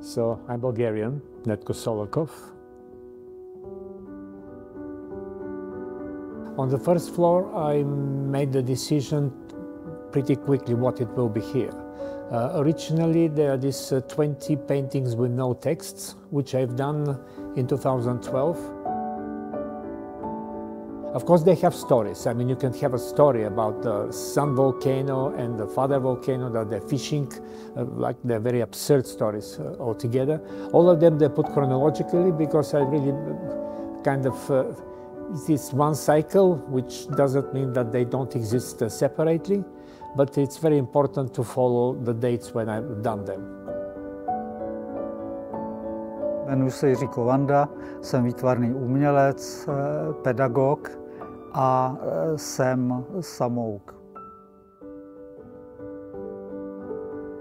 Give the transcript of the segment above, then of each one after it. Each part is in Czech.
So I'm Bulgarian, Netko Solokov. On the first floor, I made the decision pretty quickly what it will be here. Uh, originally, there are these uh, 20 paintings with no texts, which I've done in 2012. Of course, they have stories. I mean, you can have a story about the son volcano and the father volcano that they're fishing, uh, like they're very absurd stories uh, altogether. All of them they put chronologically because I really uh, kind of uh, this one cycle, which doesn't mean that they don't exist uh, separately, but it's very important to follow the dates when I've done them. Jmenuji se Jiří Kovanda, jsem výtvarný umělec, eh, pedagog a eh, jsem samouk.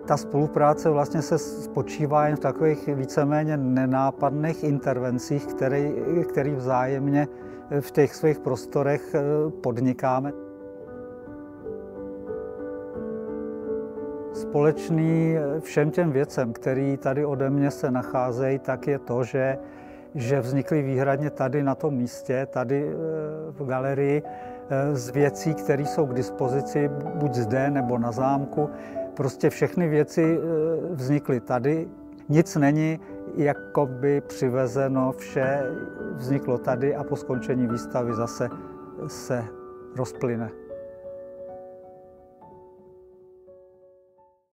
Ta spolupráce vlastně se spočívá jen v takových víceméně nenápadných intervencích, který vzájemně v těch svých prostorech eh, podnikáme. Společný eh, všem těm věcem, které tady ode mě se nacházejí, tak je to, že, že vznikly výhradně tady na tom místě, tady eh, v galerii, z věcí, které jsou k dispozici buď zde nebo na zámku. Prostě všechny věci vznikly tady. Nic není jakoby přivezeno, vše vzniklo tady a po skončení výstavy zase se rozplyne.